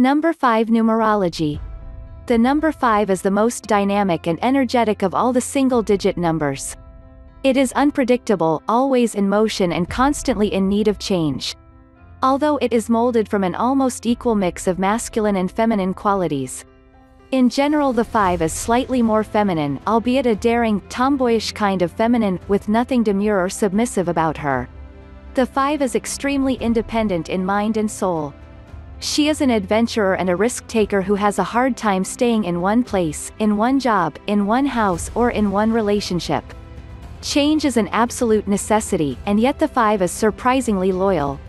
Number 5 Numerology. The number 5 is the most dynamic and energetic of all the single-digit numbers. It is unpredictable, always in motion and constantly in need of change. Although it is molded from an almost equal mix of masculine and feminine qualities. In general the 5 is slightly more feminine, albeit a daring, tomboyish kind of feminine, with nothing demure or submissive about her. The 5 is extremely independent in mind and soul. She is an adventurer and a risk-taker who has a hard time staying in one place, in one job, in one house or in one relationship. Change is an absolute necessity, and yet the 5 is surprisingly loyal.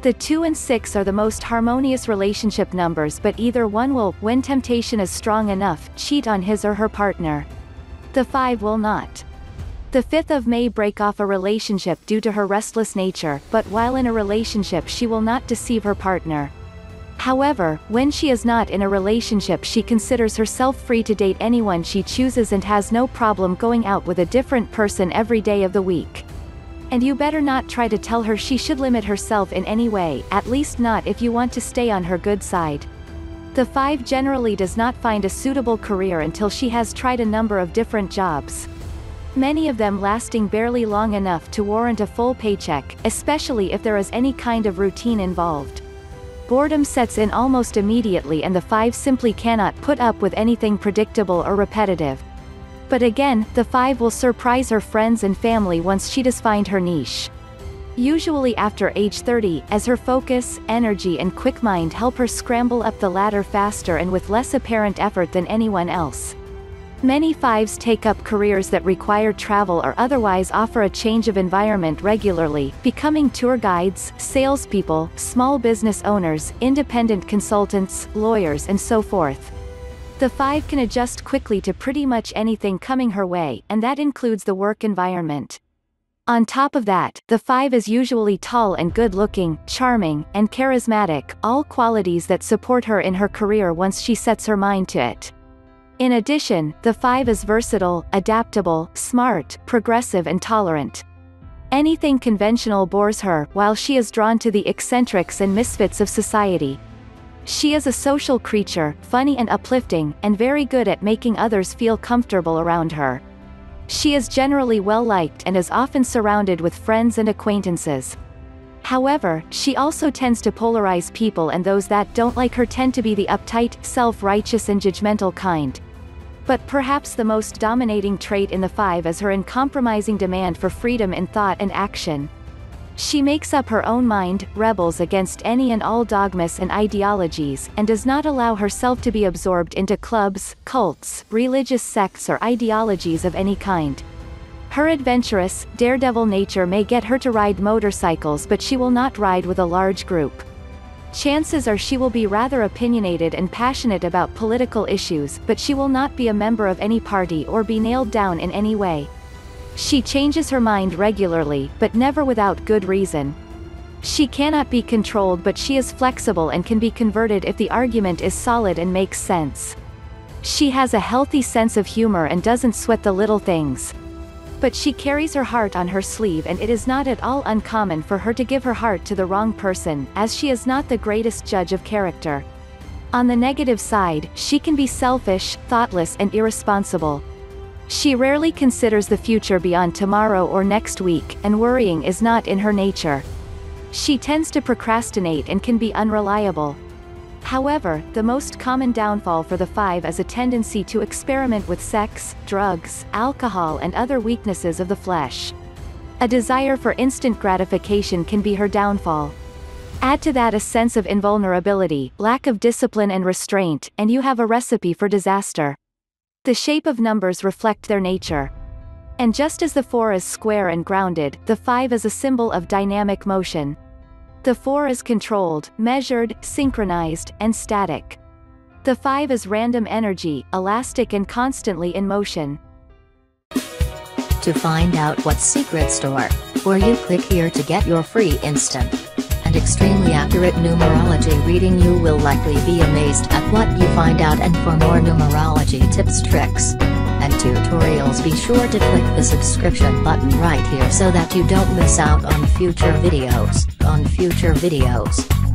The 2 and 6 are the most harmonious relationship numbers but either one will, when temptation is strong enough, cheat on his or her partner. The 5 will not. The 5th of May break off a relationship due to her restless nature, but while in a relationship she will not deceive her partner. However, when she is not in a relationship she considers herself free to date anyone she chooses and has no problem going out with a different person every day of the week. And you better not try to tell her she should limit herself in any way, at least not if you want to stay on her good side. The 5 generally does not find a suitable career until she has tried a number of different jobs. Many of them lasting barely long enough to warrant a full paycheck, especially if there is any kind of routine involved. Boredom sets in almost immediately and the 5 simply cannot put up with anything predictable or repetitive. But again, the 5 will surprise her friends and family once she does find her niche. Usually after age 30, as her focus, energy and quick mind help her scramble up the ladder faster and with less apparent effort than anyone else. Many fives take up careers that require travel or otherwise offer a change of environment regularly, becoming tour guides, salespeople, small business owners, independent consultants, lawyers and so forth. The five can adjust quickly to pretty much anything coming her way, and that includes the work environment. On top of that, the five is usually tall and good-looking, charming, and charismatic, all qualities that support her in her career once she sets her mind to it. In addition, the 5 is versatile, adaptable, smart, progressive and tolerant. Anything conventional bores her, while she is drawn to the eccentrics and misfits of society. She is a social creature, funny and uplifting, and very good at making others feel comfortable around her. She is generally well-liked and is often surrounded with friends and acquaintances. However, she also tends to polarize people and those that don't like her tend to be the uptight, self-righteous and judgmental kind. But perhaps the most dominating trait in the five is her uncompromising demand for freedom in thought and action. She makes up her own mind, rebels against any and all dogmas and ideologies, and does not allow herself to be absorbed into clubs, cults, religious sects or ideologies of any kind. Her adventurous, daredevil nature may get her to ride motorcycles but she will not ride with a large group. Chances are she will be rather opinionated and passionate about political issues, but she will not be a member of any party or be nailed down in any way. She changes her mind regularly, but never without good reason. She cannot be controlled but she is flexible and can be converted if the argument is solid and makes sense. She has a healthy sense of humor and doesn't sweat the little things. But she carries her heart on her sleeve and it is not at all uncommon for her to give her heart to the wrong person, as she is not the greatest judge of character. On the negative side, she can be selfish, thoughtless and irresponsible. She rarely considers the future beyond tomorrow or next week, and worrying is not in her nature. She tends to procrastinate and can be unreliable. However, the most common downfall for the five is a tendency to experiment with sex, drugs, alcohol and other weaknesses of the flesh. A desire for instant gratification can be her downfall. Add to that a sense of invulnerability, lack of discipline and restraint, and you have a recipe for disaster. The shape of numbers reflect their nature. And just as the 4 is square and grounded, the 5 is a symbol of dynamic motion. The 4 is controlled, measured, synchronized, and static. The 5 is random energy, elastic and constantly in motion. To find out what secret store, or you click here to get your free instant and extremely accurate numerology reading you will likely be amazed at what you find out and for more numerology tips tricks and tutorials be sure to click the subscription button right here so that you don't miss out on future videos, on future videos.